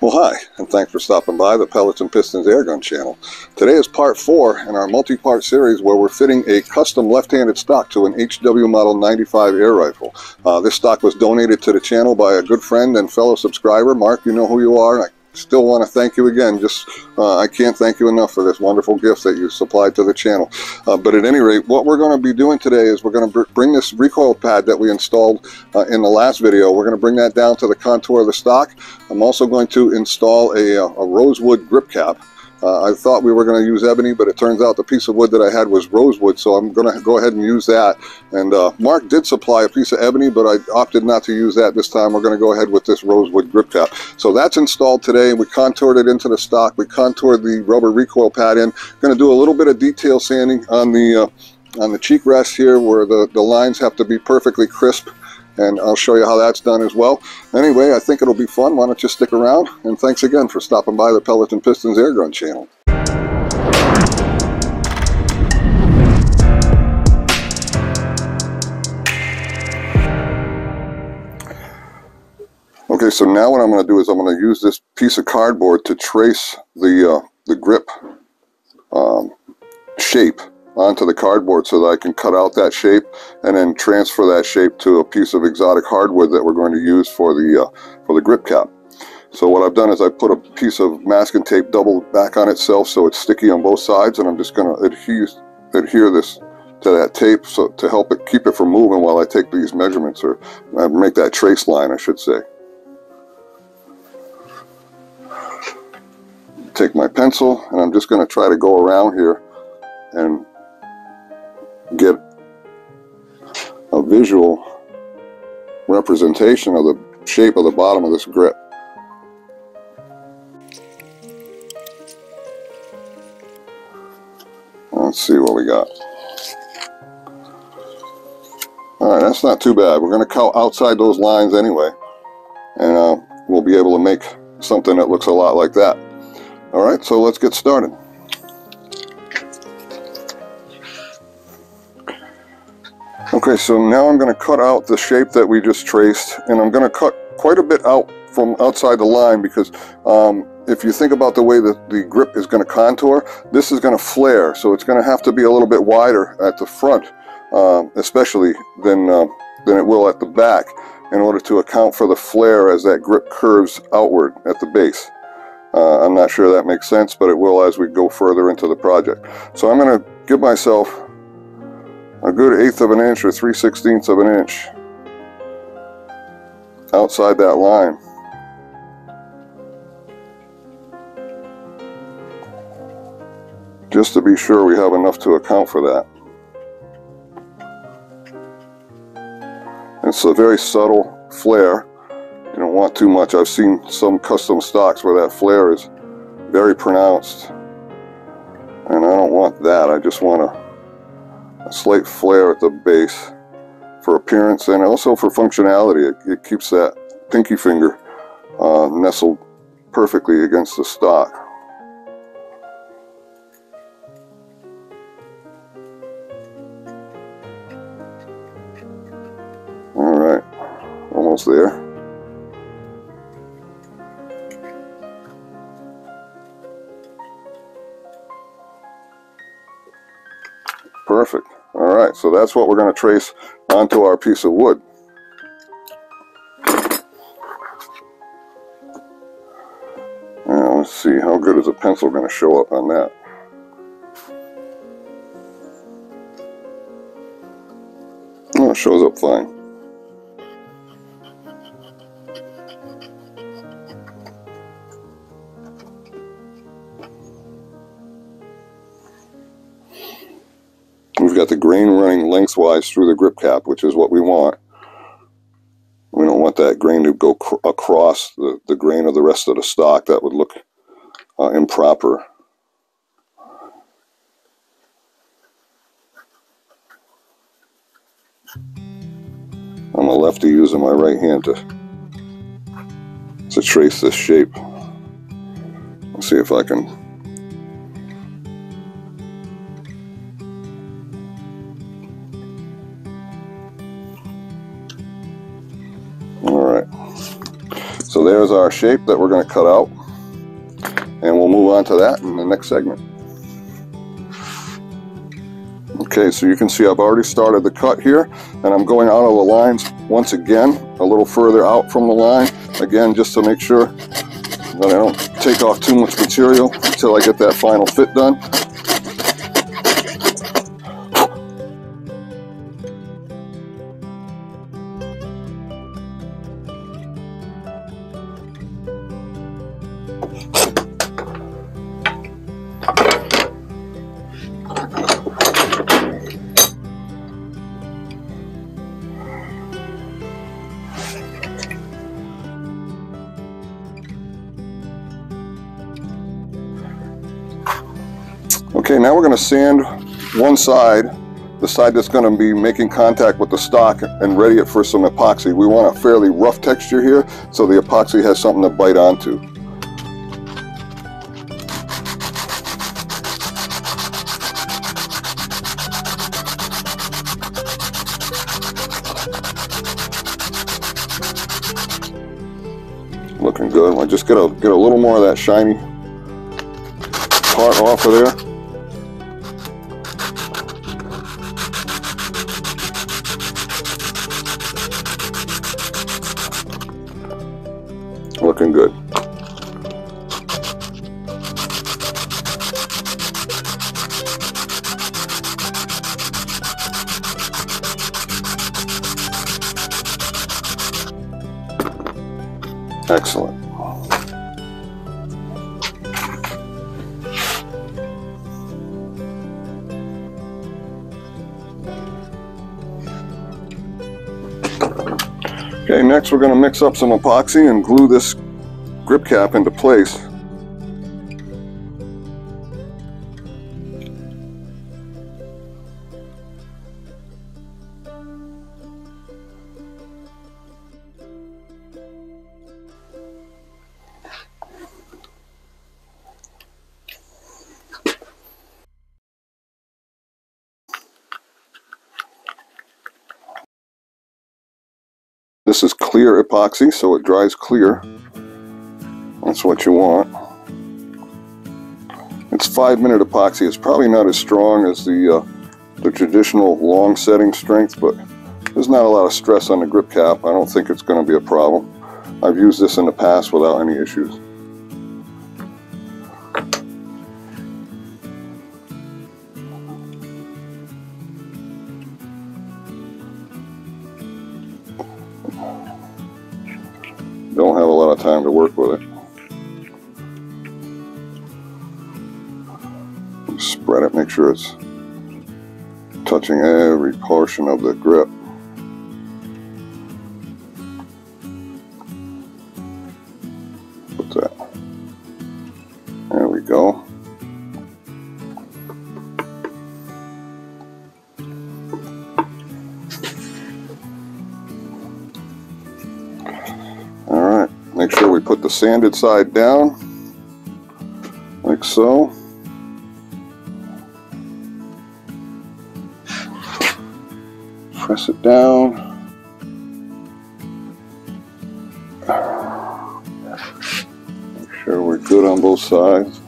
Well, hi, and thanks for stopping by the Pellets and Pistons Airgun channel. Today is part four in our multi-part series where we're fitting a custom left-handed stock to an HW Model 95 air rifle. Uh, this stock was donated to the channel by a good friend and fellow subscriber. Mark, you know who you are. I still want to thank you again. Just uh, I can't thank you enough for this wonderful gift that you supplied to the channel. Uh, but at any rate, what we're going to be doing today is we're going to br bring this recoil pad that we installed uh, in the last video. We're going to bring that down to the contour of the stock. I'm also going to install a, uh, a rosewood grip cap. Uh, I thought we were going to use ebony, but it turns out the piece of wood that I had was rosewood, so I'm going to go ahead and use that. And uh, Mark did supply a piece of ebony, but I opted not to use that this time. We're going to go ahead with this rosewood grip cap. So that's installed today. We contoured it into the stock. We contoured the rubber recoil pad in. Going to do a little bit of detail sanding on the uh, on the cheek rest here, where the the lines have to be perfectly crisp and I'll show you how that's done as well. Anyway, I think it'll be fun. Why don't you stick around? And thanks again for stopping by the Pellets and Pistons Airgun channel. Okay, so now what I'm going to do is I'm going to use this piece of cardboard to trace the uh, the grip um, shape onto the cardboard so that I can cut out that shape and then transfer that shape to a piece of exotic hardwood that we're going to use for the uh, for the grip cap. So what I've done is I put a piece of masking tape double back on itself so it's sticky on both sides and I'm just going to adhere, adhere this to that tape so to help it keep it from moving while I take these measurements or uh, make that trace line I should say. Take my pencil and I'm just going to try to go around here and get a visual representation of the shape of the bottom of this grip. Let's see what we got. Alright, that's not too bad. We're going to cut outside those lines anyway. And uh, we'll be able to make something that looks a lot like that. Alright, so let's get started. Okay, so now I'm going to cut out the shape that we just traced, and I'm going to cut quite a bit out from outside the line because um, if you think about the way that the grip is going to contour, this is going to flare, so it's going to have to be a little bit wider at the front, uh, especially than, uh, than it will at the back in order to account for the flare as that grip curves outward at the base. Uh, I'm not sure that makes sense, but it will as we go further into the project. So I'm going to give myself a good eighth of an inch or three sixteenths of an inch outside that line. Just to be sure we have enough to account for that. It's a very subtle flare. You don't want too much. I've seen some custom stocks where that flare is very pronounced. And I don't want that. I just want to a slight flare at the base for appearance and also for functionality. It, it keeps that pinky finger uh, nestled perfectly against the stock. All right, almost there. Right, so that's what we're going to trace onto our piece of wood. Now let's see, how good is a pencil going to show up on that? Oh, it shows up fine. Got the grain running lengthwise through the grip cap, which is what we want. We don't want that grain to go across the, the grain of the rest of the stock. That would look uh, improper. I'm a lefty using my right hand to, to trace this shape. Let's see if I can Our shape that we're going to cut out. And we'll move on to that in the next segment. Okay, so you can see I've already started the cut here, and I'm going out of the lines once again, a little further out from the line, again, just to make sure that I don't take off too much material until I get that final fit done. Sand one side, the side that's going to be making contact with the stock and ready it for some epoxy. We want a fairly rough texture here so the epoxy has something to bite onto. Looking good. I just get a get a little more of that shiny part off of there. Excellent. Okay, next we're going to mix up some epoxy and glue this grip cap into place. This is clear epoxy, so it dries clear. That's what you want. It's five minute epoxy. It's probably not as strong as the, uh, the traditional long setting strength, but there's not a lot of stress on the grip cap. I don't think it's going to be a problem. I've used this in the past without any issues. Don't have a lot of time to work with it. Spread it, make sure it's touching every portion of the grip. Sanded side down, like so. Press it down. Make sure we're good on both sides.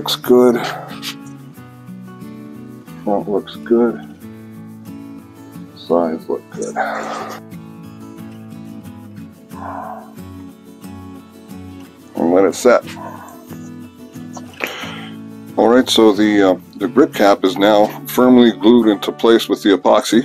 Looks good. Front looks good. Sides look good. And let it set. All right, so the uh, the grip cap is now firmly glued into place with the epoxy.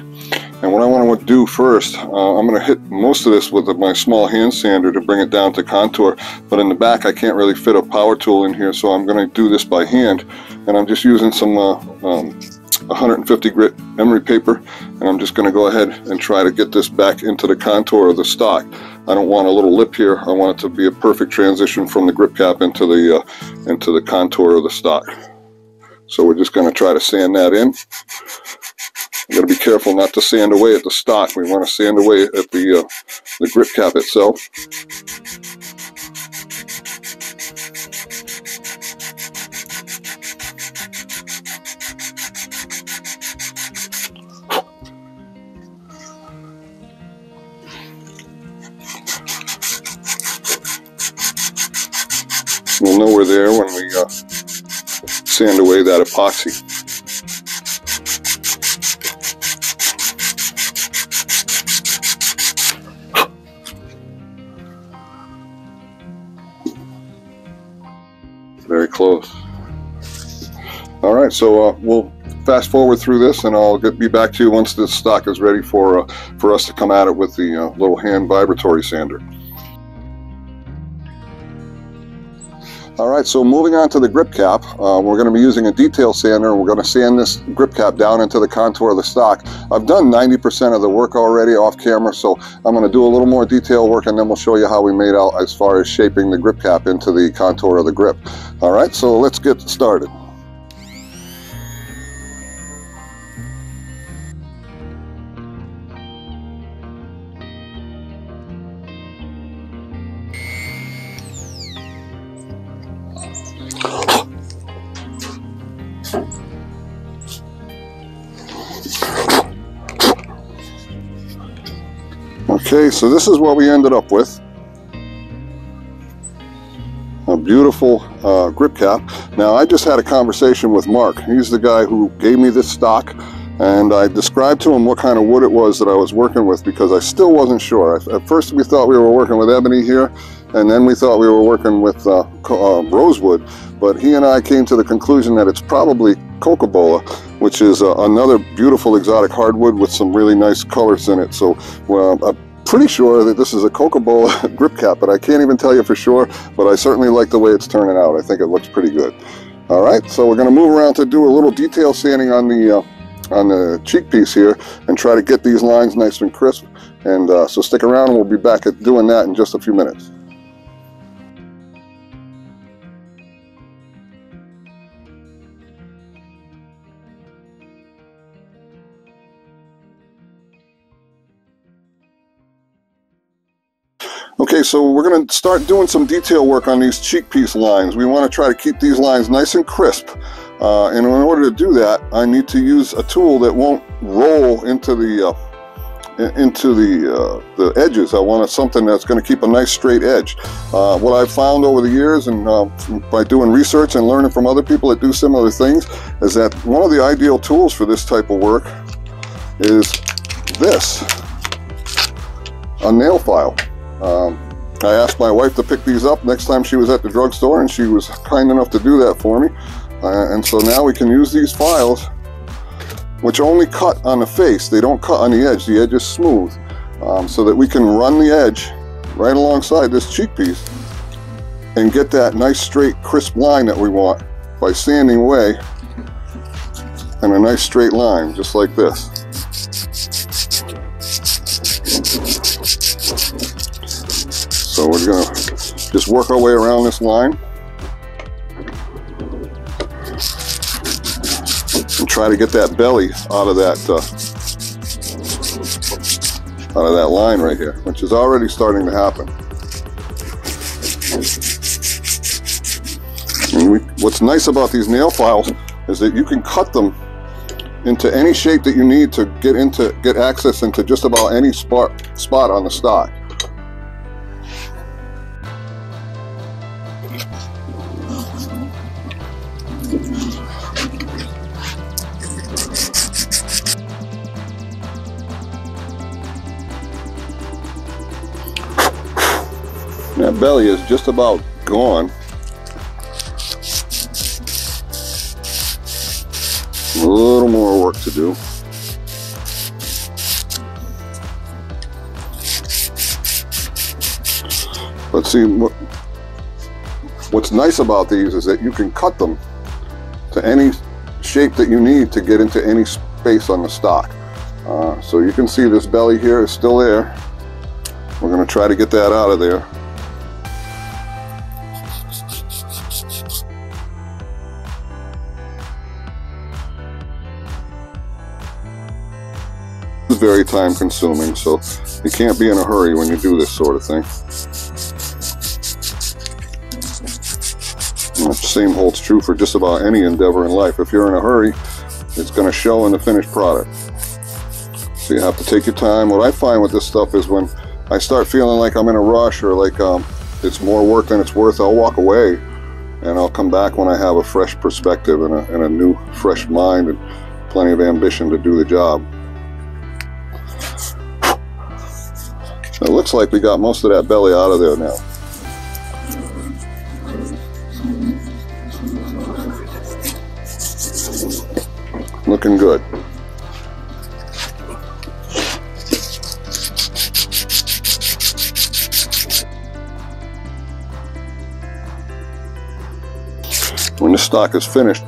And what I want to do first, uh, I'm going to hit most of this with my small hand sander to bring it down to contour. But in the back, I can't really fit a power tool in here, so I'm going to do this by hand. And I'm just using some uh, um, 150 grit emery paper, and I'm just going to go ahead and try to get this back into the contour of the stock. I don't want a little lip here. I want it to be a perfect transition from the grip cap into the uh, into the contour of the stock. So we're just going to try to sand that in we got to be careful not to sand away at the stock. We want to sand away at the, uh, the grip cap itself. We'll know we're there when we uh, sand away that epoxy. Very close. All right, so uh, we'll fast forward through this and I'll get be back to you once this stock is ready for uh, for us to come at it with the uh, little hand vibratory sander. All right, so moving on to the grip cap, uh, we're going to be using a detail sander and we're going to sand this grip cap down into the contour of the stock. I've done 90% of the work already off camera, so I'm going to do a little more detail work and then we'll show you how we made out as far as shaping the grip cap into the contour of the grip. All right, so let's get started. Okay, so this is what we ended up with. Beautiful uh, grip cap. Now, I just had a conversation with Mark. He's the guy who gave me this stock, and I described to him what kind of wood it was that I was working with because I still wasn't sure. At first, we thought we were working with ebony here, and then we thought we were working with uh, uh, rosewood, but he and I came to the conclusion that it's probably cocobolo, which is uh, another beautiful exotic hardwood with some really nice colors in it. So pretty sure that this is a cocobolo grip cap, but I can't even tell you for sure, but I certainly like the way it's turning out. I think it looks pretty good. All right, so we're gonna move around to do a little detail sanding on the uh, on the cheek piece here and try to get these lines nice and crisp. And uh, so stick around we'll be back at doing that in just a few minutes. So we're going to start doing some detail work on these cheek piece lines. We want to try to keep these lines nice and crisp. Uh, and in order to do that, I need to use a tool that won't roll into the uh, into the uh, the edges. I want something that's going to keep a nice straight edge. Uh, what I've found over the years and uh, by doing research and learning from other people that do similar things is that one of the ideal tools for this type of work is this, a nail file. Um, I asked my wife to pick these up next time she was at the drugstore and she was kind enough to do that for me. Uh, and so now we can use these files which only cut on the face. They don't cut on the edge. The edge is smooth. Um, so that we can run the edge right alongside this cheek piece and get that nice straight crisp line that we want by sanding away in a nice straight line just like this. So we're going to just work our way around this line. And try to get that belly out of that uh, out of that line right here, which is already starting to happen. We, what's nice about these nail files is that you can cut them into any shape that you need to get into get access into just about any spot spot on the stock. Belly is just about gone. A little more work to do. Let's see, what, what's nice about these is that you can cut them to any shape that you need to get into any space on the stock. Uh, so you can see this belly here is still there. We're going to try to get that out of there. Is very time consuming, so you can't be in a hurry when you do this sort of thing. The same holds true for just about any endeavor in life. If you're in a hurry, it's going to show in the finished product. So you have to take your time. What I find with this stuff is when I start feeling like I'm in a rush or like um, it's more work than it's worth, I'll walk away and I'll come back when I have a fresh perspective and a, and a new, fresh mind and plenty of ambition to do the job. It looks like we got most of that belly out of there now. Looking good. When the stock is finished,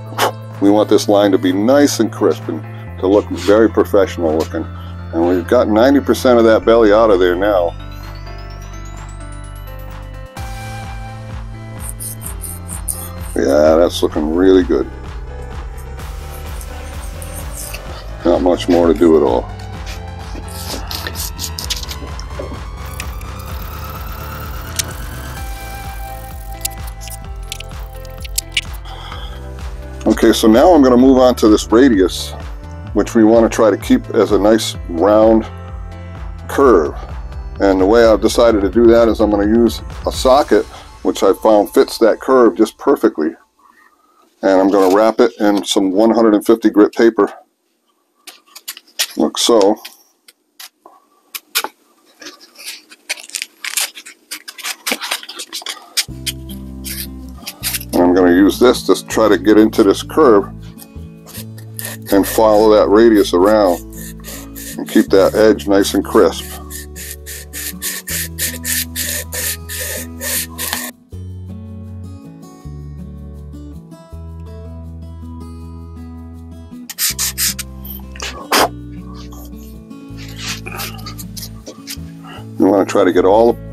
we want this line to be nice and crisp and to look very professional looking. And we've got 90% of that belly out of there now. Yeah, that's looking really good. Not much more to do at all. Okay, so now I'm going to move on to this radius, which we want to try to keep as a nice round curve. And the way I've decided to do that is I'm going to use a socket, which I found fits that curve just perfectly. And I'm going to wrap it in some 150 grit paper, like so. And I'm going to use this to try to get into this curve and follow that radius around and keep that edge nice and crisp. You want to try to get all the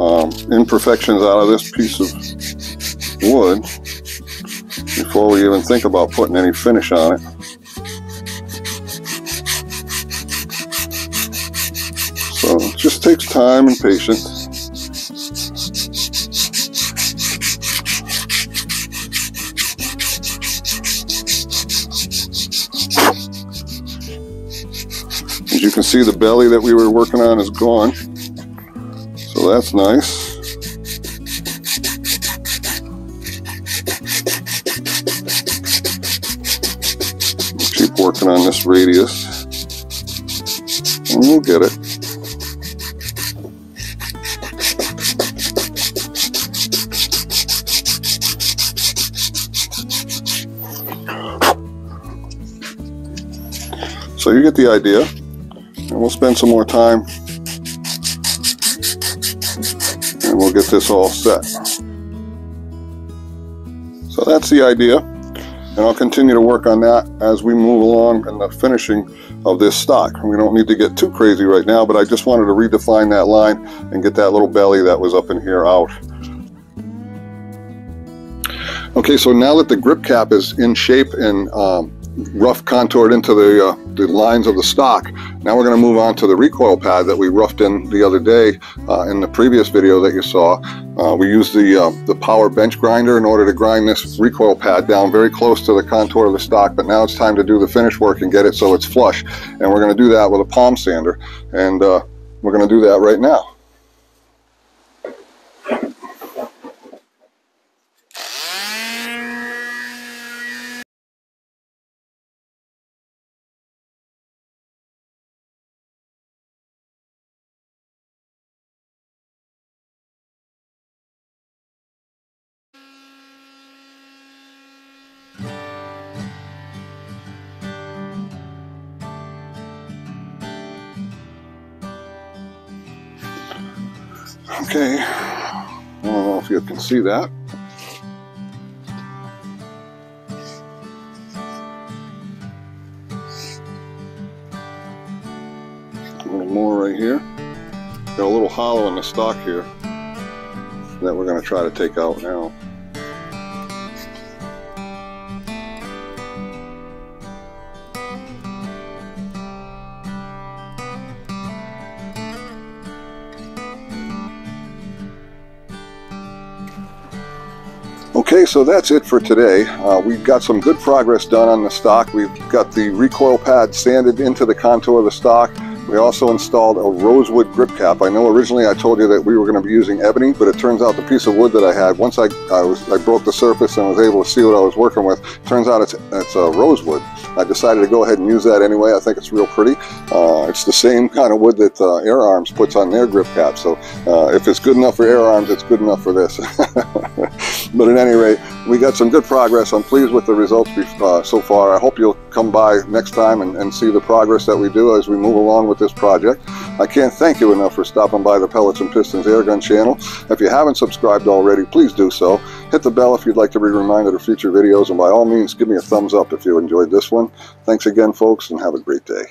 um, imperfections out of this piece of wood before we even think about putting any finish on it. Time and patience. As you can see, the belly that we were working on is gone. So that's nice. Keep working on this radius and we'll get it. Get the idea and we'll spend some more time and we'll get this all set. So that's the idea and I'll continue to work on that as we move along in the finishing of this stock. We don't need to get too crazy right now, but I just wanted to redefine that line and get that little belly that was up in here out. Okay, so now that the grip cap is in shape and um, rough contoured into the, uh, the lines of the stock. Now we're going to move on to the recoil pad that we roughed in the other day uh, in the previous video that you saw. Uh, we used the, uh, the power bench grinder in order to grind this recoil pad down very close to the contour of the stock, but now it's time to do the finish work and get it so it's flush. And we're going to do that with a palm sander, and uh, we're going to do that right now. Okay, I don't know if you can see that. A little more right here. Got a little hollow in the stock here that we're going to try to take out now. Okay, so that's it for today. Uh, we've got some good progress done on the stock. We've got the recoil pad sanded into the contour of the stock. We also installed a rosewood grip cap. I know originally I told you that we were going to be using ebony, but it turns out the piece of wood that I had, once I, I, was, I broke the surface and was able to see what I was working with, turns out it's, it's uh, rosewood. I decided to go ahead and use that anyway. I think it's real pretty. Uh, it's the same kind of wood that uh, Air Arms puts on their grip cap. So uh, if it's good enough for Air Arms, it's good enough for this. but at any rate, we got some good progress. I'm pleased with the results uh, so far. I hope you'll come by next time and, and see the progress that we do as we move along with this project. I can't thank you enough for stopping by the Pellets and Pistons Airgun channel. If you haven't subscribed already, please do so. Hit the bell if you'd like to be reminded of future videos, and by all means, give me a thumbs up if you enjoyed this one. Thanks again, folks, and have a great day.